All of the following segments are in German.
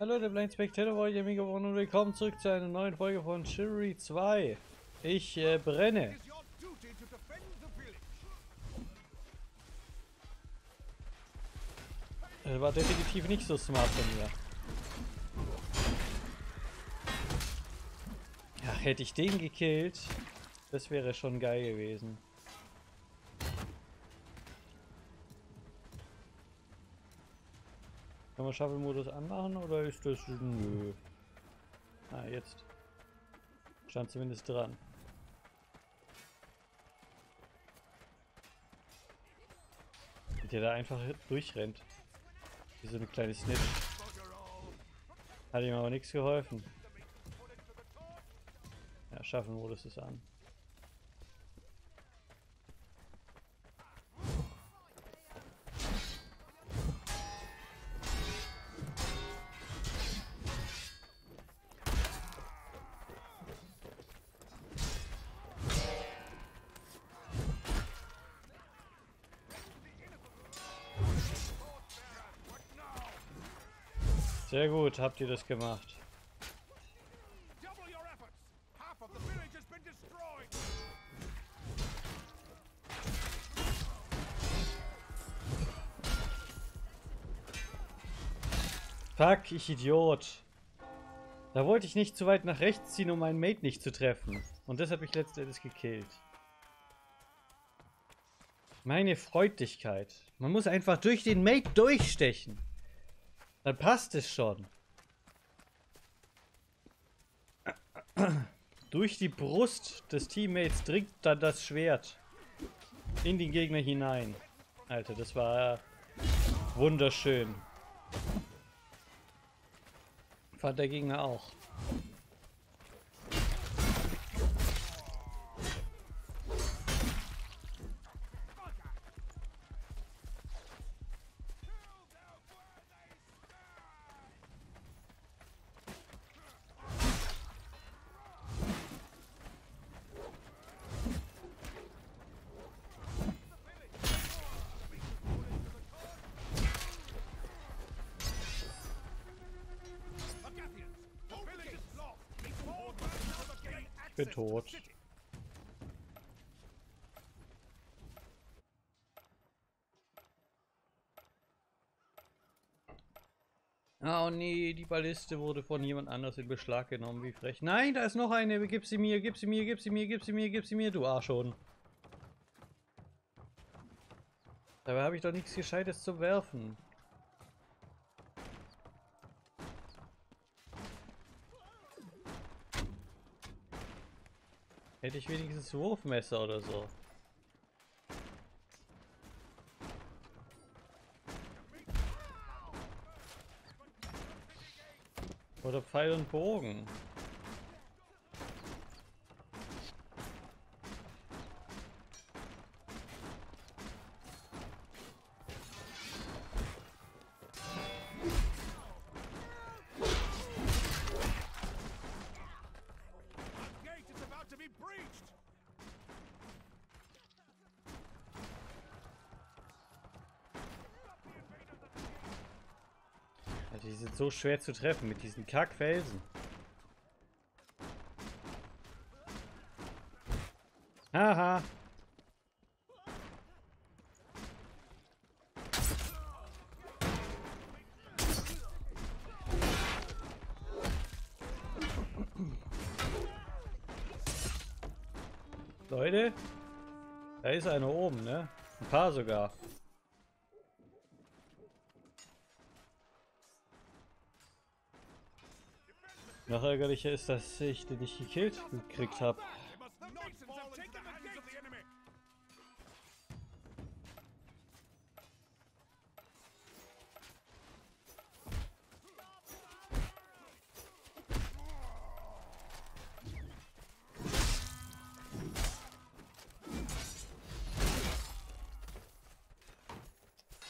Hallo, der Blind Spectator war hier mega und willkommen zurück zu einer neuen Folge von Chivalry 2. Ich äh, brenne. Das war definitiv nicht so smart von mir. Ja, hätte ich den gekillt, das wäre schon geil gewesen. Kann man Shuffle-Modus anmachen oder ist das... Nö. Ah, jetzt. Stand zumindest dran. Der da einfach durchrennt. Wie so eine kleine Snitch. Hat ihm aber nichts geholfen. Ja, Shuffle-Modus ist an. Sehr gut, habt ihr das gemacht. Fuck, ich Idiot. Da wollte ich nicht zu weit nach rechts ziehen, um meinen Mate nicht zu treffen. Und das hat mich letztendlich gekillt. Meine Freudigkeit. Man muss einfach durch den Mate durchstechen. Dann passt es schon. Durch die Brust des Teammates dringt dann das Schwert in den Gegner hinein. Alter, das war wunderschön. Fand der Gegner auch. Bin tot. Ah, oh nee, die Balliste wurde von jemand anders in Beschlag genommen. Wie frech. Nein, da ist noch eine. Gib sie mir, gib sie mir, gib sie mir, gib sie mir, gib sie mir, du Arschon. Dabei habe ich doch nichts Gescheites zu werfen. Hätte ich wenigstens Wurfmesser oder so. Oder Pfeil und Bogen. Die sind so schwer zu treffen mit diesen Kackfelsen. Haha. Leute, da ist einer oben, ne? Ein paar sogar. Noch ärgerlicher ist, dass ich den nicht gekillt gekriegt habe.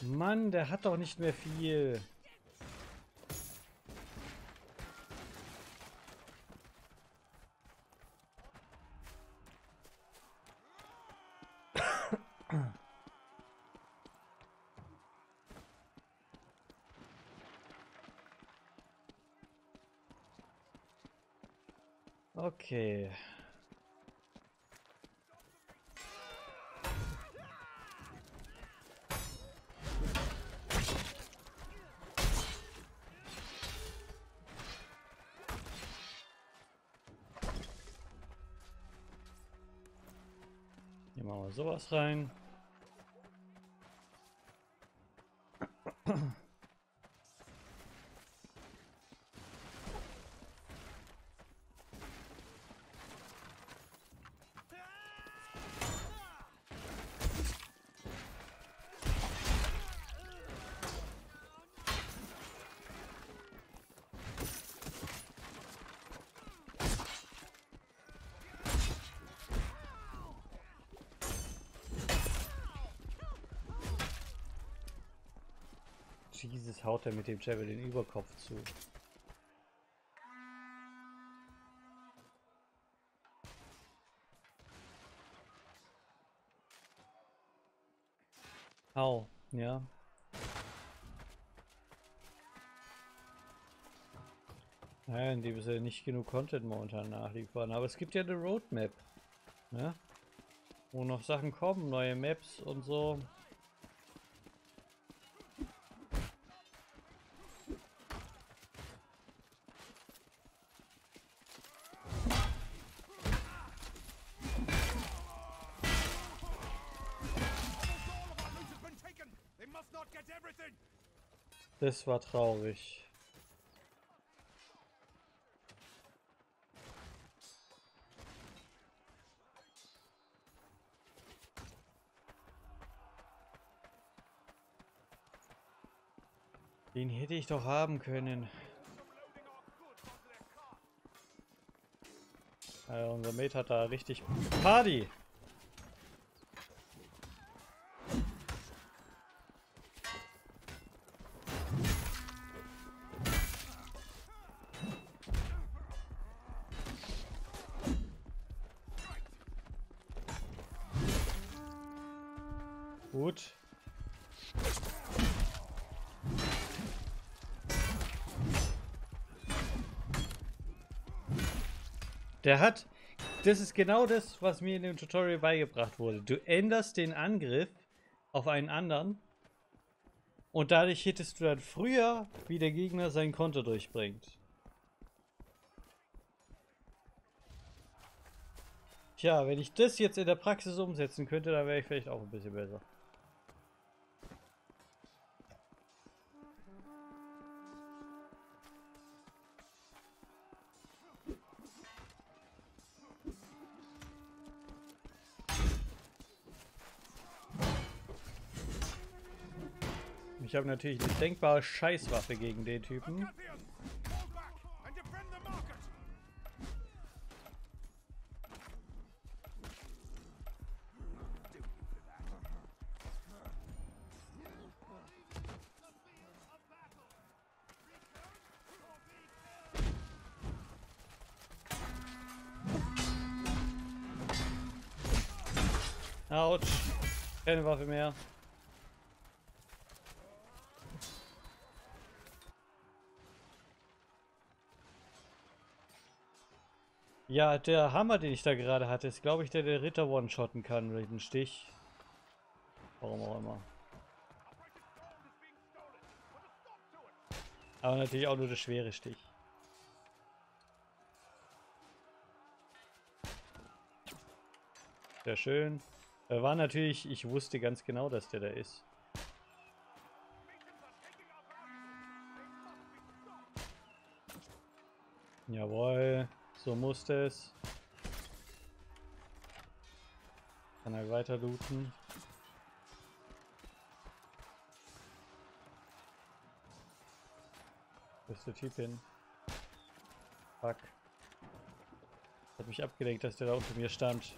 Mann, der hat doch nicht mehr viel. okay. Machen wir sowas rein. Jesus, haut er mit dem Javel den Überkopf zu. Au, ja. Naja, in dem sie nicht genug Content momentan nachliefern. Aber es gibt ja eine Roadmap. Ne? Wo noch Sachen kommen, neue Maps und so. Das war traurig. Den hätte ich doch haben können. Also unser Mate hat da richtig Party. Gut. Der hat, das ist genau das, was mir in dem Tutorial beigebracht wurde. Du änderst den Angriff auf einen anderen und dadurch hittest du dann früher, wie der Gegner sein Konto durchbringt. Tja, wenn ich das jetzt in der Praxis umsetzen könnte, dann wäre ich vielleicht auch ein bisschen besser. Ich habe natürlich eine denkbare Scheißwaffe gegen den Typen. Autsch. Keine Waffe mehr. Ja, der Hammer, den ich da gerade hatte, ist, glaube ich, der der Ritter one-shotten kann mit dem Stich. Warum auch immer. Aber natürlich auch nur der schwere Stich. Sehr schön. War natürlich, ich wusste ganz genau, dass der da ist. Jawohl. So musste es. Kann er weiter looten. Wo ist der Typ hin? Fuck. Hat mich abgelenkt, dass der da unter mir stand.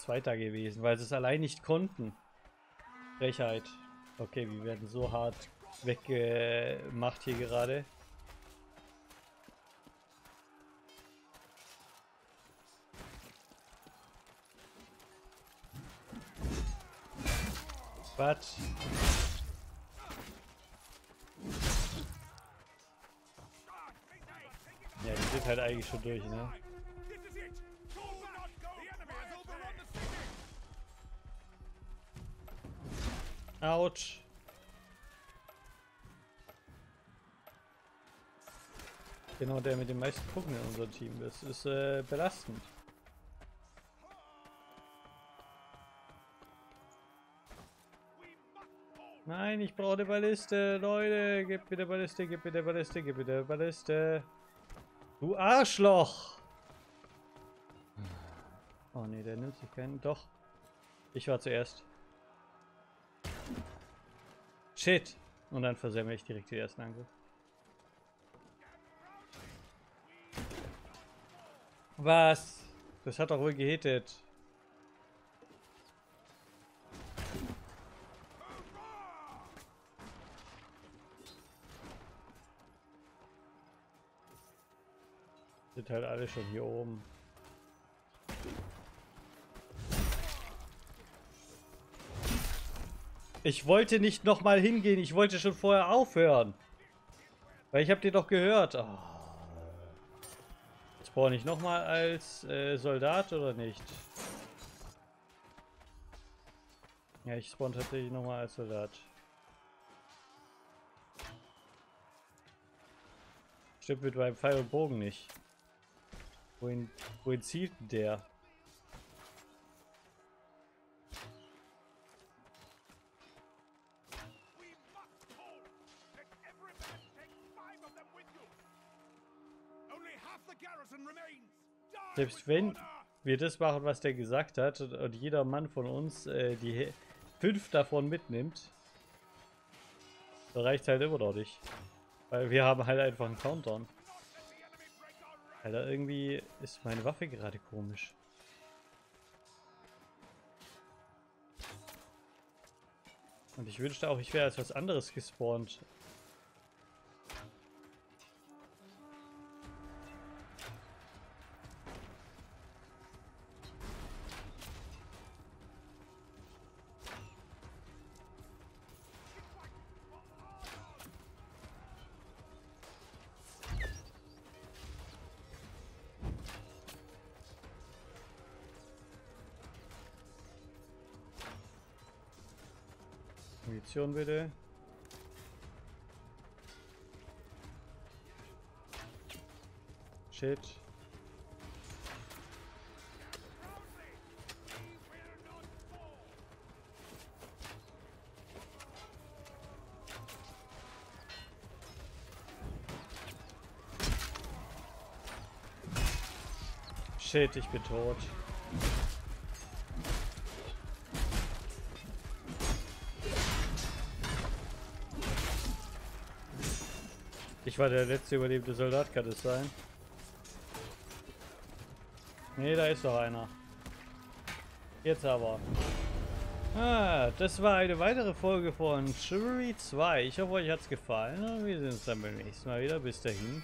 Zweiter gewesen, weil sie es allein nicht konnten. Frechheit. Okay, wir werden so hart weggemacht hier gerade. Was? Ja, die sind halt eigentlich schon durch, ne? Autsch. Genau der mit den meisten Punkten in unserem Team. Das ist äh, belastend. Nein, ich brauche eine Balliste. Leute, gib eine Balliste, gib eine Balliste, gib eine Balliste. Du Arschloch! Oh ne, der nimmt sich keinen. Doch. Ich war zuerst. Shit. Und dann versemmel ich direkt den ersten Angriff. Was? Das hat doch wohl gehittet. Sind halt alle schon hier oben. Ich wollte nicht nochmal hingehen, ich wollte schon vorher aufhören. Weil ich hab dir doch gehört. Oh. Spawn ich nochmal als äh, Soldat oder nicht? Ja, ich spawn tatsächlich nochmal als Soldat. Stimmt mit meinem Pfeil und Bogen nicht. Wohin, wohin zielt der? Selbst wenn wir das machen, was der gesagt hat und, jeder Mann von uns äh, die fünf davon mitnimmt, reicht halt immer noch nicht. Weil wir haben halt einfach einen Countdown. Alter, irgendwie ist meine Waffe gerade komisch. Und ich wünschte auch, ich wäre als was anderes gespawnt. Munition bitte. Shit. Shit, ich bin tot. Ich war der letzte überlebende Soldat, kann es sein? Nee, da ist doch einer. Jetzt aber. Ah, das war eine weitere Folge von Chivalry 2. Ich hoffe, euch hat's gefallen und wir sehen uns dann beim nächsten Mal wieder. Bis dahin.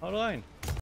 Haut rein.